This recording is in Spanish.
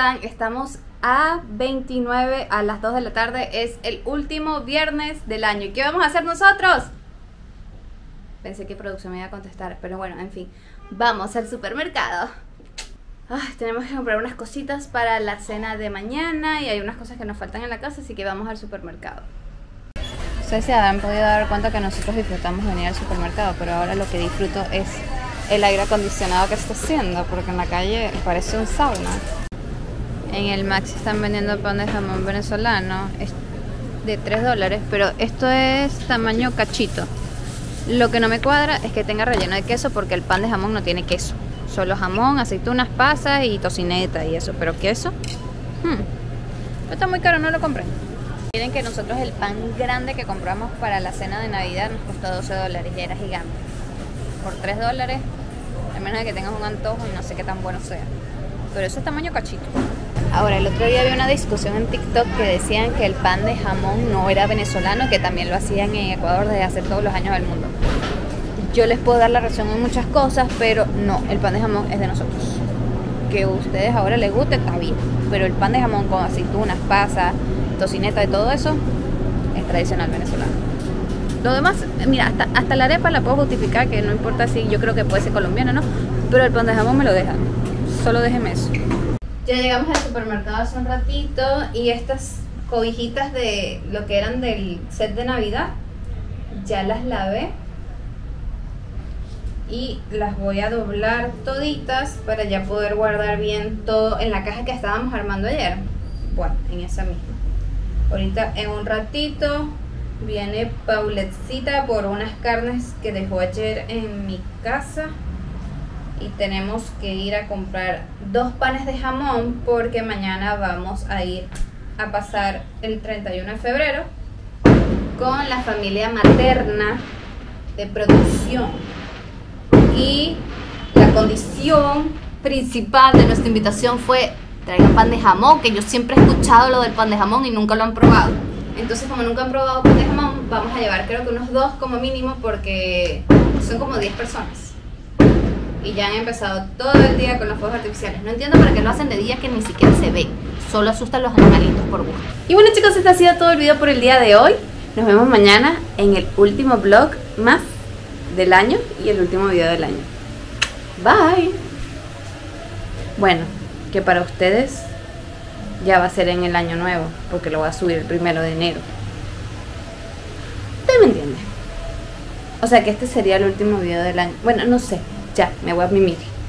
Estamos a 29 a las 2 de la tarde. Es el último viernes del año. ¿Y qué vamos a hacer nosotros? Pensé que producción me iba a contestar, pero bueno, en fin. Vamos al supermercado. Tenemos que comprar unas cositas para la cena de mañana y hay unas cosas que nos faltan en la casa, así que vamos al supermercado. Ustedes se habrán podido dar cuenta que nosotros disfrutamos venir al supermercado, pero ahora lo que disfruto es el aire acondicionado que está haciendo, porque en la calle parece un sauna. En el Maxi están vendiendo pan de jamón venezolano, es de 3 dólares, pero esto es tamaño cachito. Lo que no me cuadra es que tenga relleno de queso porque el pan de jamón no tiene queso. Solo jamón, aceitunas, pasas y tocineta y eso, pero queso. Hmm. Está muy caro, no lo compré. Miren que nosotros el pan grande que compramos para la cena de Navidad nos costó 12 dólares, ya era gigante. Por 3 dólares, a menos de que tengas un antojo y no sé qué tan bueno sea. Pero eso es tamaño cachito. Ahora, el otro día había una discusión en TikTok que decían que el pan de jamón no era venezolano, que también lo hacían en Ecuador desde hace todos los años del mundo. Yo les puedo dar la razón en muchas cosas, pero no, el pan de jamón es de nosotros. Que a ustedes ahora les guste, está bien. Pero el pan de jamón con aceitunas, pasas, tocineta y todo eso es tradicional venezolano. Lo demás, mira, hasta, hasta la arepa la puedo justificar, que no importa si yo creo que puede ser colombiano o no, pero el pan de jamón me lo dejan. Solo déjeme eso. Ya llegamos al supermercado hace un ratito y estas cobijitas de lo que eran del set de Navidad ya las lavé y las voy a doblar toditas para ya poder guardar bien todo en la caja que estábamos armando ayer. Bueno, en esa misma. Ahorita en un ratito viene Pauletcita por unas carnes que dejó ayer en mi casa. Y tenemos que ir a comprar dos panes de jamón porque mañana vamos a ir a pasar el 31 de febrero con la familia materna de producción. Y la condición principal de nuestra invitación fue traigan pan de jamón, que yo siempre he escuchado lo del pan de jamón y nunca lo han probado. Entonces, como nunca han probado pan de jamón, vamos a llevar creo que unos dos como mínimo porque son como 10 personas. Y ya han empezado todo el día con los fuegos artificiales. No entiendo para qué lo hacen de día que ni siquiera se ve. Solo asustan los animalitos por gusto. Y bueno chicos, este ha sido todo el video por el día de hoy. Nos vemos mañana en el último vlog más del año y el último video del año. Bye. Bueno, que para ustedes ya va a ser en el año nuevo, porque lo voy a subir el primero de enero. ¿Usted me entiende? O sea que este sería el último video del año. Bueno, no sé, ya, me voy a mimir.